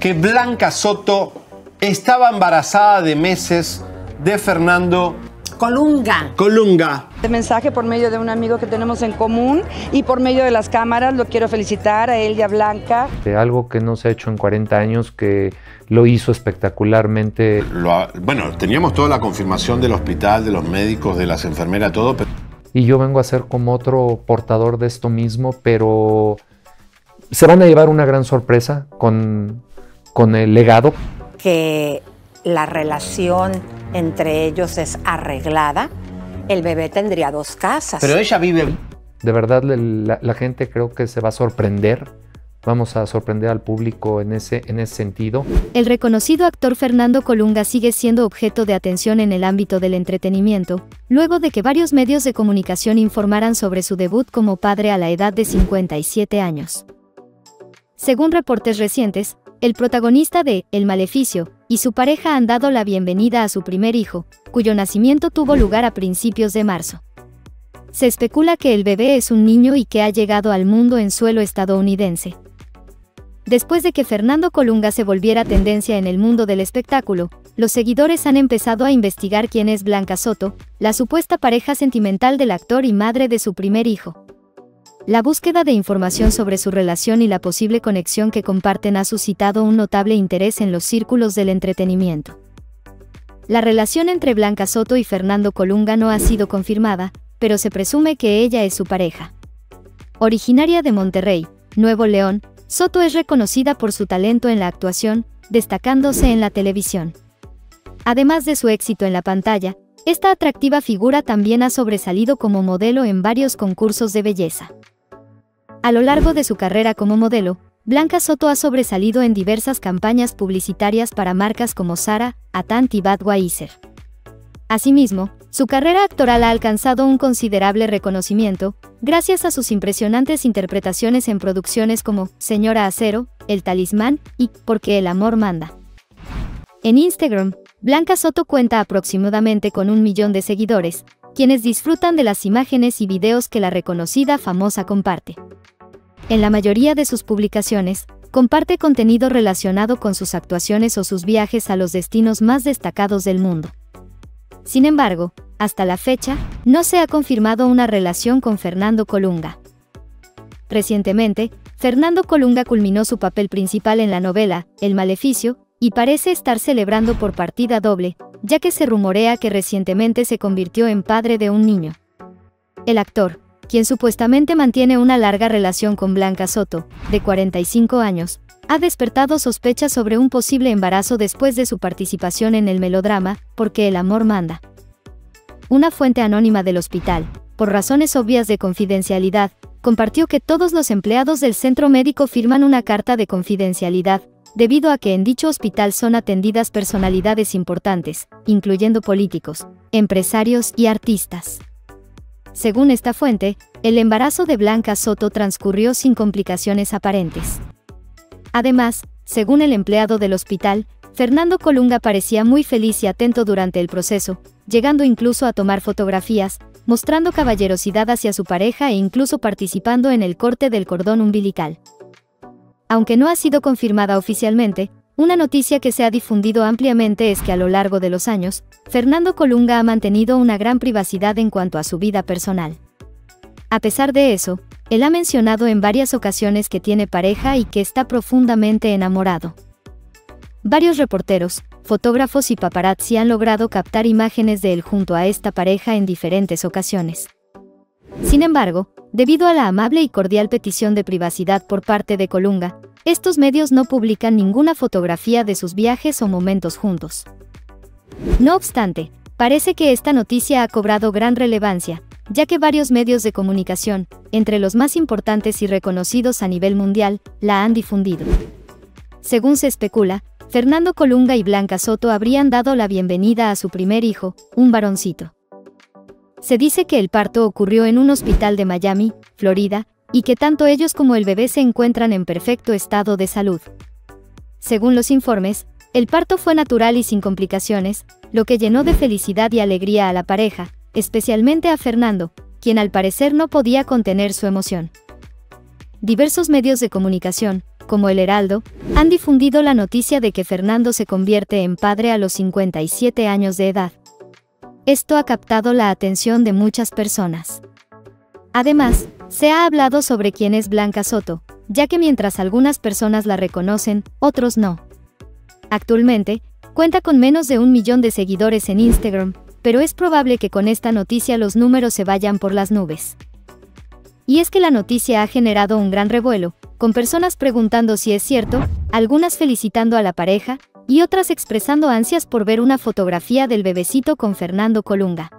que Blanca Soto estaba embarazada de meses de Fernando Colunga. Colunga. Este mensaje por medio de un amigo que tenemos en común y por medio de las cámaras lo quiero felicitar a él y a Blanca. De algo que no se ha hecho en 40 años que lo hizo espectacularmente. bueno, teníamos toda la confirmación del hospital, de los médicos, de las enfermeras, todo. Y yo vengo a ser como otro portador de esto mismo, pero se van a llevar una gran sorpresa con, con el legado. Que la relación entre ellos es arreglada, el bebé tendría dos casas. Pero ella vive... De verdad, la, la gente creo que se va a sorprender vamos a sorprender al público en ese, en ese sentido. El reconocido actor Fernando Colunga sigue siendo objeto de atención en el ámbito del entretenimiento, luego de que varios medios de comunicación informaran sobre su debut como padre a la edad de 57 años. Según reportes recientes, el protagonista de El Maleficio y su pareja han dado la bienvenida a su primer hijo, cuyo nacimiento tuvo lugar a principios de marzo. Se especula que el bebé es un niño y que ha llegado al mundo en suelo estadounidense. Después de que Fernando Colunga se volviera tendencia en el mundo del espectáculo, los seguidores han empezado a investigar quién es Blanca Soto, la supuesta pareja sentimental del actor y madre de su primer hijo. La búsqueda de información sobre su relación y la posible conexión que comparten ha suscitado un notable interés en los círculos del entretenimiento. La relación entre Blanca Soto y Fernando Colunga no ha sido confirmada, pero se presume que ella es su pareja. Originaria de Monterrey, Nuevo León, Soto es reconocida por su talento en la actuación, destacándose en la televisión. Además de su éxito en la pantalla, esta atractiva figura también ha sobresalido como modelo en varios concursos de belleza. A lo largo de su carrera como modelo, Blanca Soto ha sobresalido en diversas campañas publicitarias para marcas como Sara, Atant y Budweiser. Asimismo, su carrera actoral ha alcanzado un considerable reconocimiento, gracias a sus impresionantes interpretaciones en producciones como Señora Acero, El Talismán y Porque el Amor Manda. En Instagram, Blanca Soto cuenta aproximadamente con un millón de seguidores, quienes disfrutan de las imágenes y videos que la reconocida famosa comparte. En la mayoría de sus publicaciones, comparte contenido relacionado con sus actuaciones o sus viajes a los destinos más destacados del mundo. Sin embargo, hasta la fecha, no se ha confirmado una relación con Fernando Colunga. Recientemente, Fernando Colunga culminó su papel principal en la novela, El Maleficio, y parece estar celebrando por partida doble, ya que se rumorea que recientemente se convirtió en padre de un niño. El actor, quien supuestamente mantiene una larga relación con Blanca Soto, de 45 años, ha despertado sospechas sobre un posible embarazo después de su participación en el melodrama, Porque el amor manda. Una fuente anónima del hospital, por razones obvias de confidencialidad, compartió que todos los empleados del centro médico firman una carta de confidencialidad, debido a que en dicho hospital son atendidas personalidades importantes, incluyendo políticos, empresarios y artistas. Según esta fuente, el embarazo de Blanca Soto transcurrió sin complicaciones aparentes. Además, según el empleado del hospital, Fernando Colunga parecía muy feliz y atento durante el proceso, llegando incluso a tomar fotografías, mostrando caballerosidad hacia su pareja e incluso participando en el corte del cordón umbilical. Aunque no ha sido confirmada oficialmente, una noticia que se ha difundido ampliamente es que a lo largo de los años, Fernando Colunga ha mantenido una gran privacidad en cuanto a su vida personal. A pesar de eso, él ha mencionado en varias ocasiones que tiene pareja y que está profundamente enamorado. Varios reporteros, fotógrafos y paparazzi han logrado captar imágenes de él junto a esta pareja en diferentes ocasiones. Sin embargo, debido a la amable y cordial petición de privacidad por parte de Colunga, estos medios no publican ninguna fotografía de sus viajes o momentos juntos. No obstante, parece que esta noticia ha cobrado gran relevancia, ya que varios medios de comunicación, entre los más importantes y reconocidos a nivel mundial, la han difundido. Según se especula, Fernando Colunga y Blanca Soto habrían dado la bienvenida a su primer hijo, un varoncito. Se dice que el parto ocurrió en un hospital de Miami, Florida, y que tanto ellos como el bebé se encuentran en perfecto estado de salud. Según los informes, el parto fue natural y sin complicaciones, lo que llenó de felicidad y alegría a la pareja, especialmente a Fernando, quien al parecer no podía contener su emoción. Diversos medios de comunicación, como El Heraldo, han difundido la noticia de que Fernando se convierte en padre a los 57 años de edad. Esto ha captado la atención de muchas personas. Además, se ha hablado sobre quién es Blanca Soto, ya que mientras algunas personas la reconocen, otros no. Actualmente, cuenta con menos de un millón de seguidores en Instagram, pero es probable que con esta noticia los números se vayan por las nubes. Y es que la noticia ha generado un gran revuelo, con personas preguntando si es cierto, algunas felicitando a la pareja, y otras expresando ansias por ver una fotografía del bebecito con Fernando Colunga.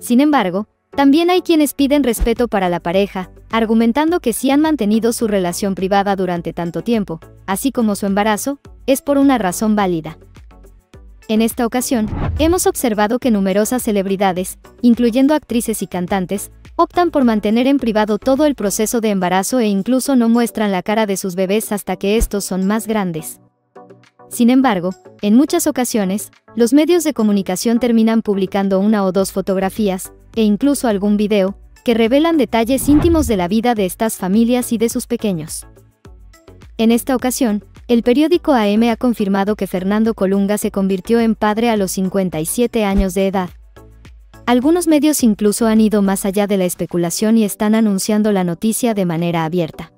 Sin embargo, también hay quienes piden respeto para la pareja, argumentando que si han mantenido su relación privada durante tanto tiempo, así como su embarazo, es por una razón válida. En esta ocasión, hemos observado que numerosas celebridades, incluyendo actrices y cantantes, optan por mantener en privado todo el proceso de embarazo e incluso no muestran la cara de sus bebés hasta que estos son más grandes. Sin embargo, en muchas ocasiones, los medios de comunicación terminan publicando una o dos fotografías, e incluso algún video, que revelan detalles íntimos de la vida de estas familias y de sus pequeños. En esta ocasión, el periódico AM ha confirmado que Fernando Colunga se convirtió en padre a los 57 años de edad. Algunos medios incluso han ido más allá de la especulación y están anunciando la noticia de manera abierta.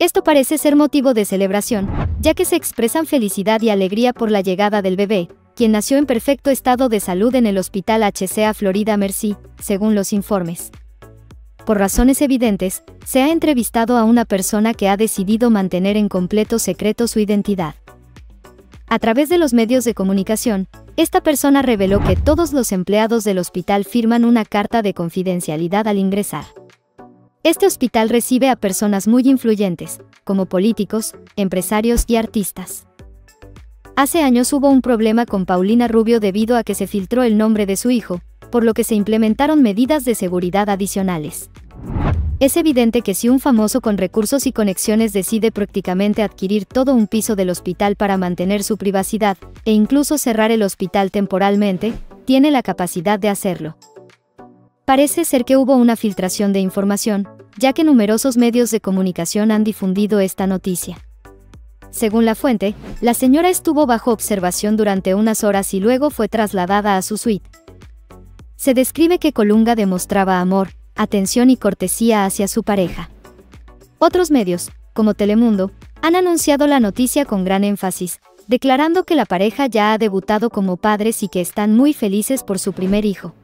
Esto parece ser motivo de celebración, ya que se expresan felicidad y alegría por la llegada del bebé, quien nació en perfecto estado de salud en el Hospital HCA Florida Mercy, según los informes. Por razones evidentes, se ha entrevistado a una persona que ha decidido mantener en completo secreto su identidad. A través de los medios de comunicación, esta persona reveló que todos los empleados del hospital firman una carta de confidencialidad al ingresar. Este hospital recibe a personas muy influyentes, como políticos, empresarios y artistas. Hace años hubo un problema con Paulina Rubio debido a que se filtró el nombre de su hijo, por lo que se implementaron medidas de seguridad adicionales. Es evidente que si un famoso con recursos y conexiones decide prácticamente adquirir todo un piso del hospital para mantener su privacidad, e incluso cerrar el hospital temporalmente, tiene la capacidad de hacerlo. Parece ser que hubo una filtración de información, ya que numerosos medios de comunicación han difundido esta noticia. Según la fuente, la señora estuvo bajo observación durante unas horas y luego fue trasladada a su suite. Se describe que Colunga demostraba amor, atención y cortesía hacia su pareja. Otros medios, como Telemundo, han anunciado la noticia con gran énfasis, declarando que la pareja ya ha debutado como padres y que están muy felices por su primer hijo.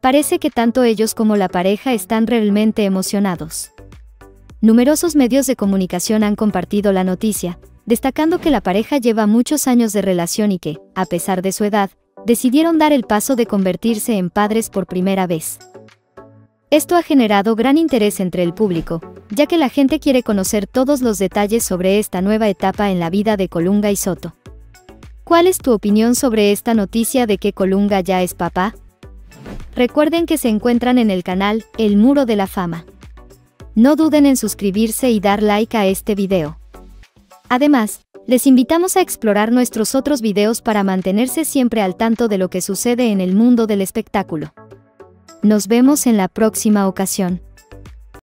Parece que tanto ellos como la pareja están realmente emocionados. Numerosos medios de comunicación han compartido la noticia, destacando que la pareja lleva muchos años de relación y que, a pesar de su edad, decidieron dar el paso de convertirse en padres por primera vez. Esto ha generado gran interés entre el público, ya que la gente quiere conocer todos los detalles sobre esta nueva etapa en la vida de Colunga y Soto. ¿Cuál es tu opinión sobre esta noticia de que Colunga ya es papá? Recuerden que se encuentran en el canal El Muro de la Fama. No duden en suscribirse y dar like a este video. Además, les invitamos a explorar nuestros otros videos para mantenerse siempre al tanto de lo que sucede en el mundo del espectáculo. Nos vemos en la próxima ocasión.